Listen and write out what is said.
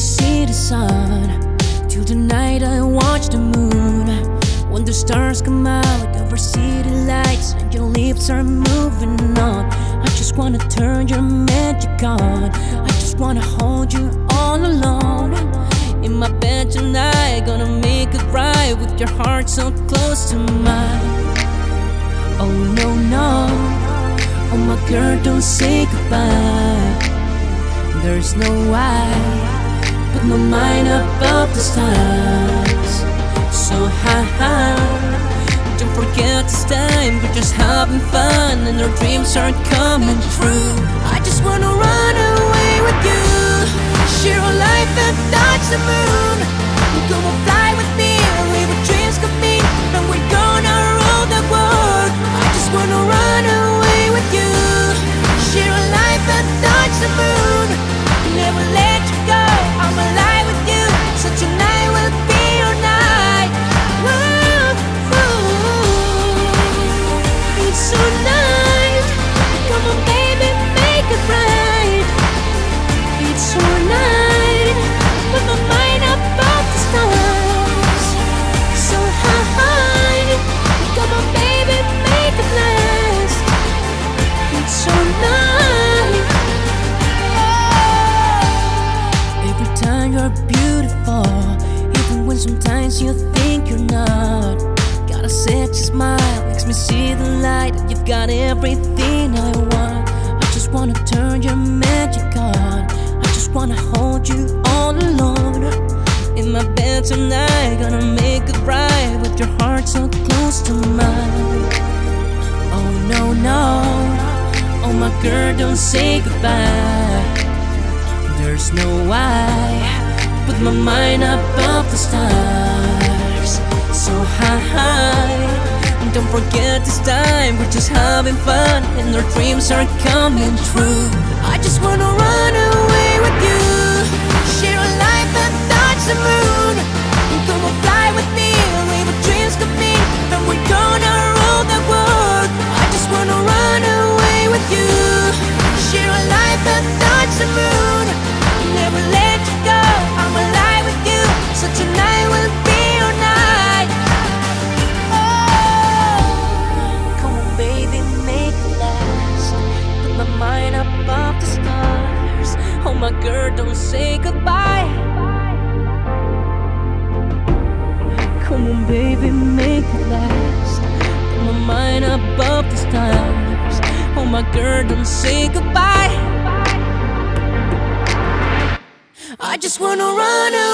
the sun. Till the night I watch the moon. When the stars come out over city lights And your lips are moving on. I just wanna turn your magic on. I just wanna hold you all alone. In my bed tonight Gonna make it right With your heart so close to mine. Oh no no. Oh my girl don't say goodbye. There's no why Put my mind above the stars. So high, high. Don't forget this time We're just having fun And our dreams are coming true. I just wanna run away with you Share a life and touch the moon It's night. you're beautiful Even when sometimes you think you're not Got a sexy smile, makes me see the light You've got everything I want. I just wanna turn your magic on. I just wanna hold you all alone. In my bed tonight, gonna make it right With your heart so close to mine. Oh no, no Oh my girl, don't say goodbye. There's no why. Put my mind above the stars. So high. Don't forget this time. We're just having fun. And our dreams are coming true. I just wanna run away with you. Share a life and touch the moon my above the stars. Oh my girl, don't say goodbye. Come on baby, make it last. Put my mind above the stars. Oh my girl, don't say goodbye. I just wanna run away